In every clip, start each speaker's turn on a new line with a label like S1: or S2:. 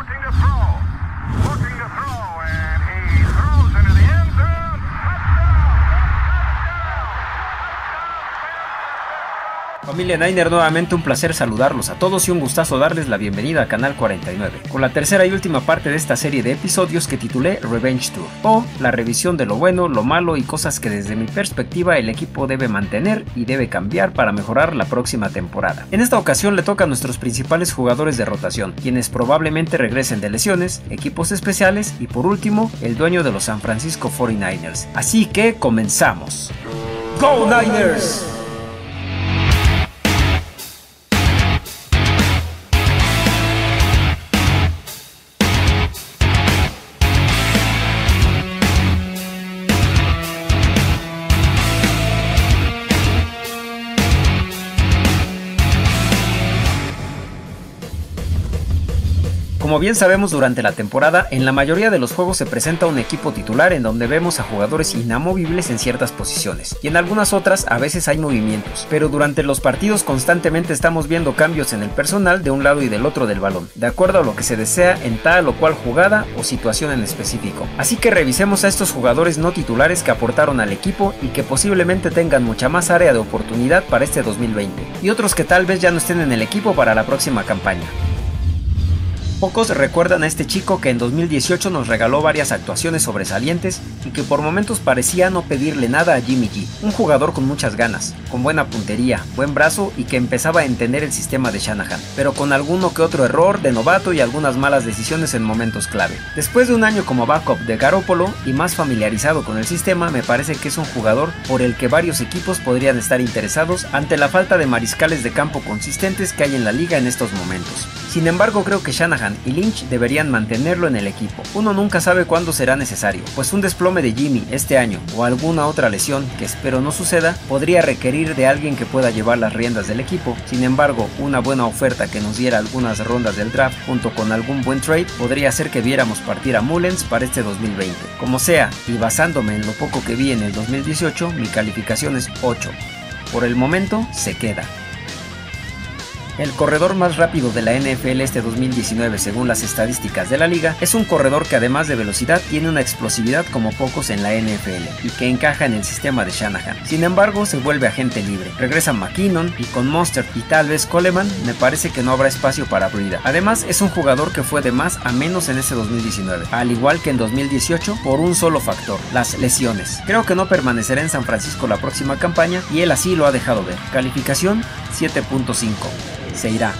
S1: Mounting the throw.
S2: Familia Niner, nuevamente un placer saludarlos a todos y un gustazo darles la bienvenida a Canal 49, con la tercera y última parte de esta serie de episodios que titulé Revenge Tour, o la revisión de lo bueno, lo malo y cosas que desde mi perspectiva el equipo debe mantener y debe cambiar para mejorar la próxima temporada. En esta ocasión le toca a nuestros principales jugadores de rotación, quienes probablemente regresen de lesiones, equipos especiales y por último, el dueño de los San Francisco 49ers. Así que comenzamos. ¡Go Niners! Como bien sabemos durante la temporada, en la mayoría de los juegos se presenta un equipo titular en donde vemos a jugadores inamovibles en ciertas posiciones, y en algunas otras a veces hay movimientos, pero durante los partidos constantemente estamos viendo cambios en el personal de un lado y del otro del balón, de acuerdo a lo que se desea en tal o cual jugada o situación en específico. Así que revisemos a estos jugadores no titulares que aportaron al equipo y que posiblemente tengan mucha más área de oportunidad para este 2020, y otros que tal vez ya no estén en el equipo para la próxima campaña. Pocos recuerdan a este chico que en 2018 nos regaló varias actuaciones sobresalientes y que por momentos parecía no pedirle nada a Jimmy G, un jugador con muchas ganas, con buena puntería, buen brazo y que empezaba a entender el sistema de Shanahan, pero con alguno que otro error de novato y algunas malas decisiones en momentos clave. Después de un año como backup de Garoppolo y más familiarizado con el sistema, me parece que es un jugador por el que varios equipos podrían estar interesados ante la falta de mariscales de campo consistentes que hay en la liga en estos momentos. Sin embargo, creo que Shanahan y Lynch deberían mantenerlo en el equipo. Uno nunca sabe cuándo será necesario, pues un desplome de Jimmy este año o alguna otra lesión que espero no suceda podría requerir de alguien que pueda llevar las riendas del equipo. Sin embargo, una buena oferta que nos diera algunas rondas del draft junto con algún buen trade podría hacer que viéramos partir a Mullens para este 2020. Como sea, y basándome en lo poco que vi en el 2018, mi calificación es 8. Por el momento, se queda. El corredor más rápido de la NFL este 2019 según las estadísticas de la liga es un corredor que además de velocidad tiene una explosividad como pocos en la NFL y que encaja en el sistema de Shanahan. Sin embargo se vuelve agente libre. Regresa McKinnon y con Monster y tal vez Coleman me parece que no habrá espacio para Brida. Además es un jugador que fue de más a menos en ese 2019, al igual que en 2018 por un solo factor, las lesiones. Creo que no permanecerá en San Francisco la próxima campaña y él así lo ha dejado ver. Calificación 7.5 se irá.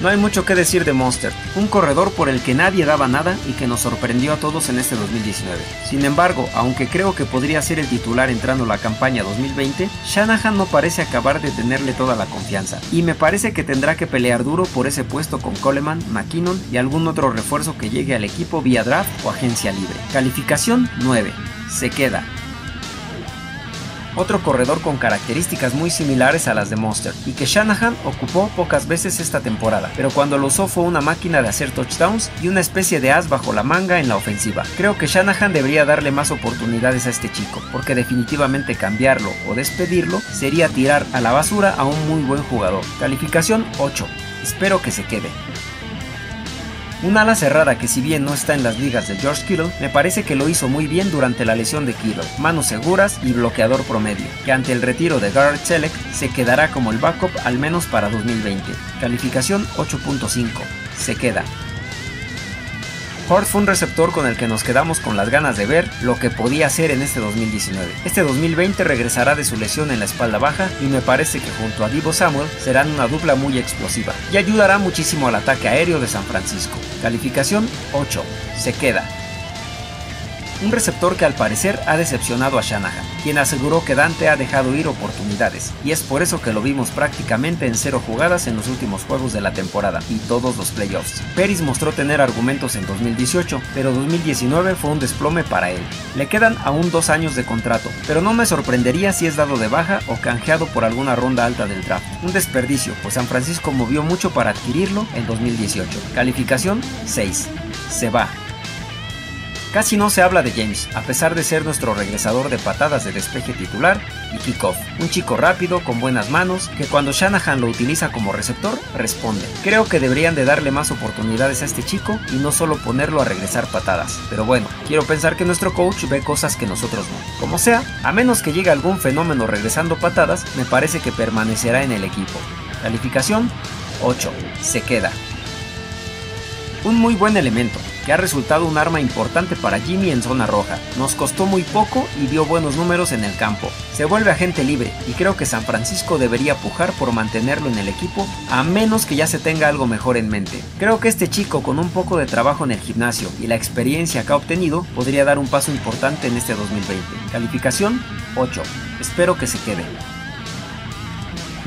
S2: No hay mucho que decir de Monster, un corredor por el que nadie daba nada y que nos sorprendió a todos en este 2019. Sin embargo, aunque creo que podría ser el titular entrando la campaña 2020, Shanahan no parece acabar de tenerle toda la confianza, y me parece que tendrá que pelear duro por ese puesto con Coleman, McKinnon y algún otro refuerzo que llegue al equipo vía draft o agencia libre. Calificación 9. Se queda, otro corredor con características muy similares a las de Monster, y que Shanahan ocupó pocas veces esta temporada, pero cuando lo usó fue una máquina de hacer touchdowns y una especie de as bajo la manga en la ofensiva. Creo que Shanahan debería darle más oportunidades a este chico, porque definitivamente cambiarlo o despedirlo sería tirar a la basura a un muy buen jugador. Calificación 8. Espero que se quede. Un ala cerrada que si bien no está en las ligas de George Kittle, me parece que lo hizo muy bien durante la lesión de Kittle, manos seguras y bloqueador promedio, que ante el retiro de Garrett Selleck se quedará como el backup al menos para 2020. Calificación 8.5. Se queda. Hort fue un receptor con el que nos quedamos con las ganas de ver lo que podía hacer en este 2019. Este 2020 regresará de su lesión en la espalda baja y me parece que junto a Divo Samuel serán una dupla muy explosiva y ayudará muchísimo al ataque aéreo de San Francisco. Calificación 8. Se queda un receptor que al parecer ha decepcionado a Shanahan, quien aseguró que Dante ha dejado ir oportunidades, y es por eso que lo vimos prácticamente en cero jugadas en los últimos juegos de la temporada y todos los playoffs. Peris mostró tener argumentos en 2018, pero 2019 fue un desplome para él. Le quedan aún dos años de contrato, pero no me sorprendería si es dado de baja o canjeado por alguna ronda alta del draft. Un desperdicio, pues San Francisco movió mucho para adquirirlo en 2018. Calificación 6. Se va. Casi no se habla de James, a pesar de ser nuestro regresador de patadas de despeje titular y kickoff. Un chico rápido, con buenas manos, que cuando Shanahan lo utiliza como receptor, responde. Creo que deberían de darle más oportunidades a este chico y no solo ponerlo a regresar patadas. Pero bueno, quiero pensar que nuestro coach ve cosas que nosotros no. Como sea, a menos que llegue algún fenómeno regresando patadas, me parece que permanecerá en el equipo. Calificación 8. Se queda. Un muy buen elemento, que ha resultado un arma importante para Jimmy en zona roja. Nos costó muy poco y dio buenos números en el campo. Se vuelve agente libre y creo que San Francisco debería pujar por mantenerlo en el equipo a menos que ya se tenga algo mejor en mente. Creo que este chico con un poco de trabajo en el gimnasio y la experiencia que ha obtenido podría dar un paso importante en este 2020. Calificación 8. Espero que se quede.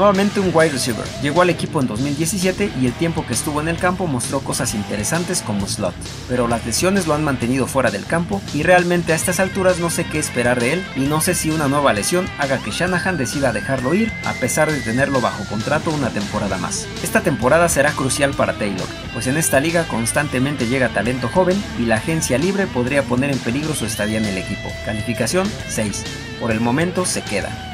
S2: Nuevamente un wide receiver. Llegó al equipo en 2017 y el tiempo que estuvo en el campo mostró cosas interesantes como slot, pero las lesiones lo han mantenido fuera del campo y realmente a estas alturas no sé qué esperar de él y no sé si una nueva lesión haga que Shanahan decida dejarlo ir a pesar de tenerlo bajo contrato una temporada más. Esta temporada será crucial para Taylor, pues en esta liga constantemente llega talento joven y la agencia libre podría poner en peligro su estadía en el equipo. Calificación 6. Por el momento se queda.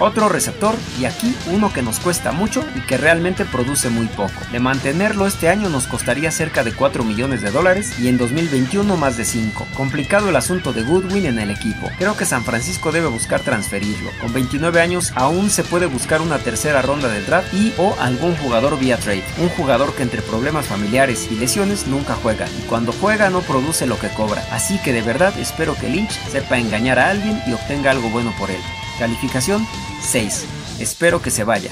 S2: Otro receptor y aquí uno que nos cuesta mucho y que realmente produce muy poco. De mantenerlo este año nos costaría cerca de 4 millones de dólares y en 2021 más de 5. Complicado el asunto de Goodwin en el equipo. Creo que San Francisco debe buscar transferirlo. Con 29 años aún se puede buscar una tercera ronda de draft y o algún jugador vía trade. Un jugador que entre problemas familiares y lesiones nunca juega y cuando juega no produce lo que cobra. Así que de verdad espero que Lynch sepa engañar a alguien y obtenga algo bueno por él. Calificación 6. Espero que se vaya.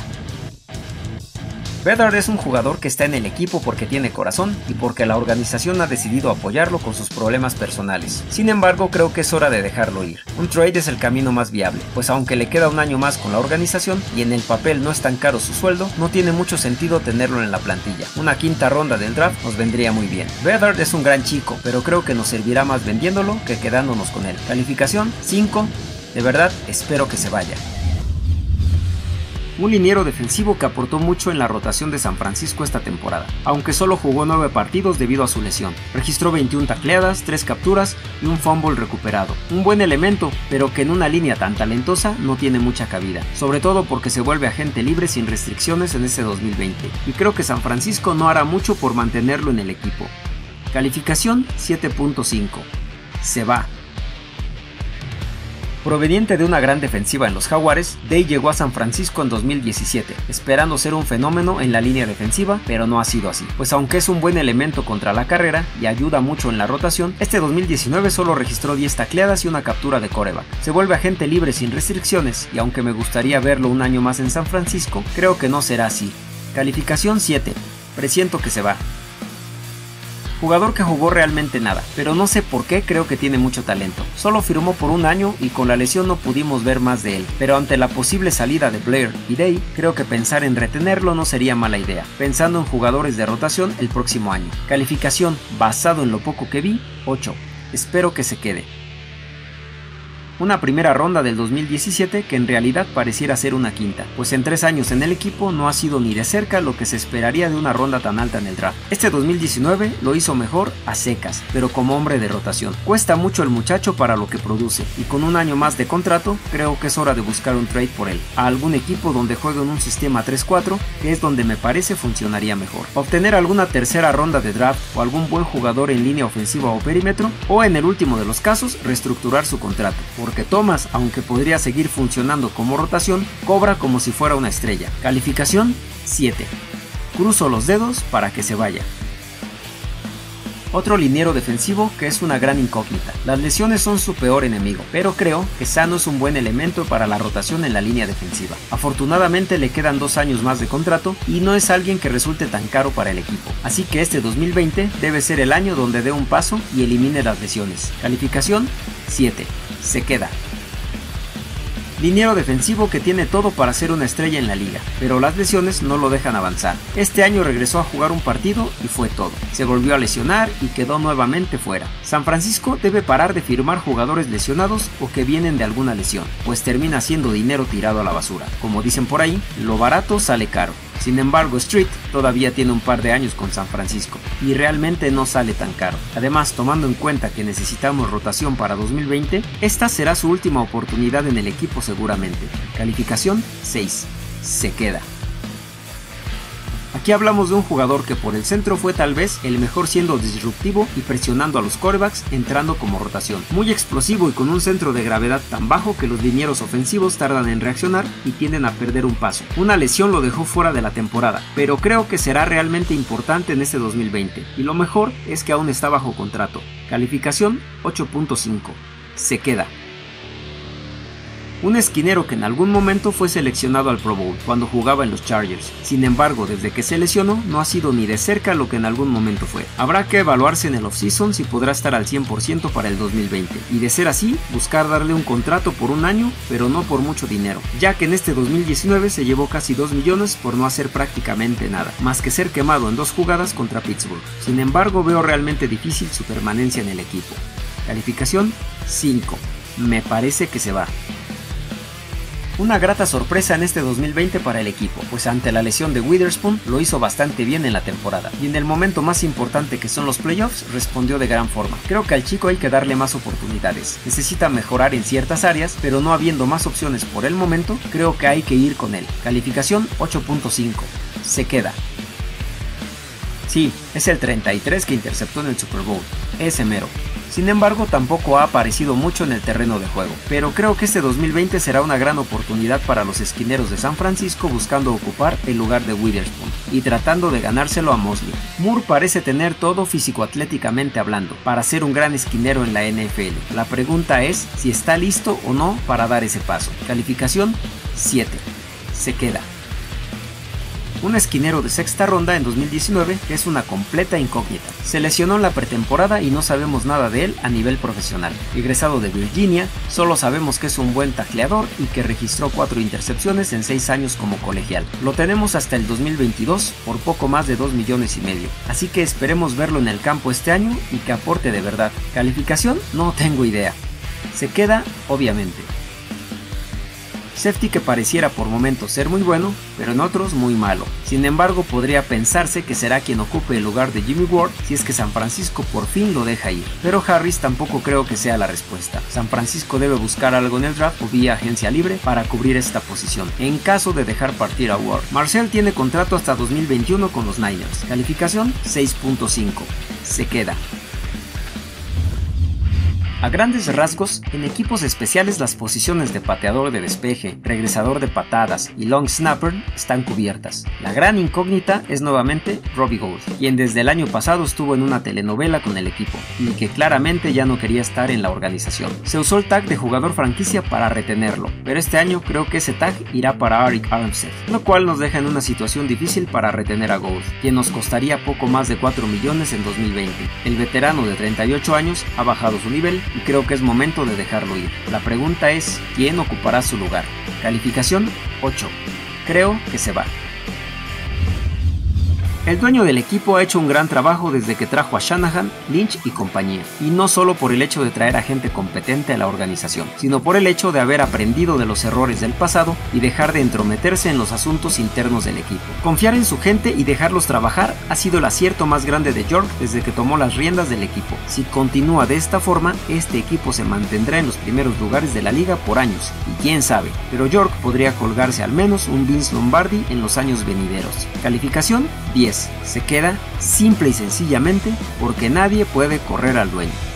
S2: Bedard es un jugador que está en el equipo porque tiene corazón y porque la organización ha decidido apoyarlo con sus problemas personales. Sin embargo, creo que es hora de dejarlo ir. Un trade es el camino más viable, pues aunque le queda un año más con la organización y en el papel no es tan caro su sueldo, no tiene mucho sentido tenerlo en la plantilla. Una quinta ronda del draft nos vendría muy bien. Bedard es un gran chico, pero creo que nos servirá más vendiéndolo que quedándonos con él. Calificación 5 de verdad, espero que se vaya. Un liniero defensivo que aportó mucho en la rotación de San Francisco esta temporada, aunque solo jugó 9 partidos debido a su lesión. Registró 21 tacleadas, 3 capturas y un fumble recuperado. Un buen elemento, pero que en una línea tan talentosa no tiene mucha cabida, sobre todo porque se vuelve agente libre sin restricciones en este 2020, y creo que San Francisco no hará mucho por mantenerlo en el equipo. Calificación 7.5. Se va. Proveniente de una gran defensiva en los Jaguares, Day llegó a San Francisco en 2017, esperando ser un fenómeno en la línea defensiva, pero no ha sido así, pues aunque es un buen elemento contra la carrera y ayuda mucho en la rotación, este 2019 solo registró 10 tacleadas y una captura de coreback. Se vuelve agente libre sin restricciones y aunque me gustaría verlo un año más en San Francisco, creo que no será así. Calificación 7. Presiento que se va. Jugador que jugó realmente nada, pero no sé por qué creo que tiene mucho talento. Solo firmó por un año y con la lesión no pudimos ver más de él, pero ante la posible salida de Blair y Day, creo que pensar en retenerlo no sería mala idea, pensando en jugadores de rotación el próximo año. Calificación, basado en lo poco que vi, 8. Espero que se quede una primera ronda del 2017 que en realidad pareciera ser una quinta, pues en tres años en el equipo no ha sido ni de cerca lo que se esperaría de una ronda tan alta en el draft. Este 2019 lo hizo mejor a secas, pero como hombre de rotación. Cuesta mucho el muchacho para lo que produce, y con un año más de contrato, creo que es hora de buscar un trade por él, a algún equipo donde juegue en un sistema 3-4, que es donde me parece funcionaría mejor. Obtener alguna tercera ronda de draft o algún buen jugador en línea ofensiva o perímetro, o en el último de los casos, reestructurar su contrato porque Thomas, aunque podría seguir funcionando como rotación, cobra como si fuera una estrella. Calificación 7. Cruzo los dedos para que se vaya. Otro liniero defensivo que es una gran incógnita. Las lesiones son su peor enemigo, pero creo que Sano es un buen elemento para la rotación en la línea defensiva. Afortunadamente le quedan dos años más de contrato y no es alguien que resulte tan caro para el equipo. Así que este 2020 debe ser el año donde dé un paso y elimine las lesiones. Calificación 7 se queda. Liniero defensivo que tiene todo para ser una estrella en la liga, pero las lesiones no lo dejan avanzar. Este año regresó a jugar un partido y fue todo. Se volvió a lesionar y quedó nuevamente fuera. San Francisco debe parar de firmar jugadores lesionados o que vienen de alguna lesión, pues termina siendo dinero tirado a la basura. Como dicen por ahí, lo barato sale caro. Sin embargo, Street todavía tiene un par de años con San Francisco y realmente no sale tan caro. Además, tomando en cuenta que necesitamos rotación para 2020, esta será su última oportunidad en el equipo seguramente. Calificación 6. Se queda. Aquí hablamos de un jugador que por el centro fue tal vez el mejor siendo disruptivo y presionando a los corebacks entrando como rotación. Muy explosivo y con un centro de gravedad tan bajo que los linieros ofensivos tardan en reaccionar y tienden a perder un paso. Una lesión lo dejó fuera de la temporada, pero creo que será realmente importante en este 2020 y lo mejor es que aún está bajo contrato. Calificación 8.5. Se queda. Un esquinero que en algún momento fue seleccionado al Pro Bowl cuando jugaba en los Chargers. Sin embargo, desde que se lesionó no ha sido ni de cerca lo que en algún momento fue. Habrá que evaluarse en el offseason si podrá estar al 100% para el 2020. Y de ser así, buscar darle un contrato por un año, pero no por mucho dinero, ya que en este 2019 se llevó casi 2 millones por no hacer prácticamente nada, más que ser quemado en dos jugadas contra Pittsburgh. Sin embargo, veo realmente difícil su permanencia en el equipo. Calificación 5. Me parece que se va. Una grata sorpresa en este 2020 para el equipo, pues ante la lesión de Witherspoon lo hizo bastante bien en la temporada, y en el momento más importante que son los playoffs respondió de gran forma. Creo que al chico hay que darle más oportunidades, necesita mejorar en ciertas áreas, pero no habiendo más opciones por el momento, creo que hay que ir con él. Calificación 8.5. Se queda. Sí, es el 33 que interceptó en el Super Bowl, ese mero. Sin embargo, tampoco ha aparecido mucho en el terreno de juego, pero creo que este 2020 será una gran oportunidad para los esquineros de San Francisco buscando ocupar el lugar de Witherspoon y tratando de ganárselo a Mosley. Moore parece tener todo físico-atléticamente hablando para ser un gran esquinero en la NFL. La pregunta es si está listo o no para dar ese paso. Calificación 7. Se queda. Un esquinero de sexta ronda en 2019 es una completa incógnita. Se lesionó en la pretemporada y no sabemos nada de él a nivel profesional. Egresado de Virginia, solo sabemos que es un buen tacleador y que registró 4 intercepciones en 6 años como colegial. Lo tenemos hasta el 2022 por poco más de 2 millones y medio. Así que esperemos verlo en el campo este año y que aporte de verdad. ¿Calificación? No tengo idea. Se queda, obviamente. Safety que pareciera por momentos ser muy bueno, pero en otros muy malo. Sin embargo, podría pensarse que será quien ocupe el lugar de Jimmy Ward si es que San Francisco por fin lo deja ir. Pero Harris tampoco creo que sea la respuesta. San Francisco debe buscar algo en el draft o vía agencia libre para cubrir esta posición, en caso de dejar partir a Ward. Marcel tiene contrato hasta 2021 con los Niners. Calificación 6.5. Se queda. A grandes rasgos, en equipos especiales las posiciones de pateador de despeje, regresador de patadas y long snapper están cubiertas. La gran incógnita es nuevamente Robbie Gould, quien desde el año pasado estuvo en una telenovela con el equipo y que claramente ya no quería estar en la organización. Se usó el tag de jugador franquicia para retenerlo, pero este año creo que ese tag irá para Arik Armstead, lo cual nos deja en una situación difícil para retener a Gould, quien nos costaría poco más de 4 millones en 2020. El veterano de 38 años ha bajado su nivel y creo que es momento de dejarlo ir. La pregunta es, ¿quién ocupará su lugar? Calificación 8. Creo que se va. El dueño del equipo ha hecho un gran trabajo desde que trajo a Shanahan, Lynch y compañía, y no solo por el hecho de traer a gente competente a la organización, sino por el hecho de haber aprendido de los errores del pasado y dejar de entrometerse en los asuntos internos del equipo. Confiar en su gente y dejarlos trabajar ha sido el acierto más grande de York desde que tomó las riendas del equipo. Si continúa de esta forma, este equipo se mantendrá en los primeros lugares de la liga por años, y quién sabe, pero York podría colgarse al menos un Vince Lombardi en los años venideros. Calificación 10 se queda simple y sencillamente porque nadie puede correr al dueño.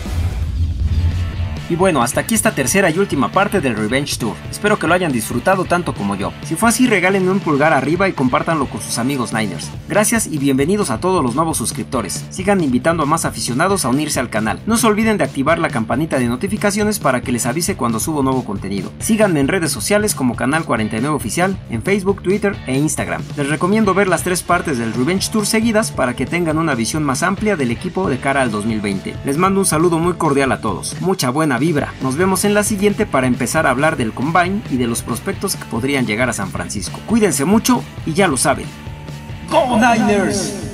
S2: Y bueno, hasta aquí esta tercera y última parte del Revenge Tour. Espero que lo hayan disfrutado tanto como yo. Si fue así, regálenme un pulgar arriba y compártanlo con sus amigos Niners. Gracias y bienvenidos a todos los nuevos suscriptores. Sigan invitando a más aficionados a unirse al canal. No se olviden de activar la campanita de notificaciones para que les avise cuando subo nuevo contenido. Síganme en redes sociales como Canal 49 Oficial, en Facebook, Twitter e Instagram. Les recomiendo ver las tres partes del Revenge Tour seguidas para que tengan una visión más amplia del equipo de cara al 2020. Les mando un saludo muy cordial a todos. Mucha vibra. Nos vemos en la siguiente para empezar a hablar del Combine y de los prospectos que podrían llegar a San Francisco. Cuídense mucho y ya lo saben.
S3: ¡Go Niners!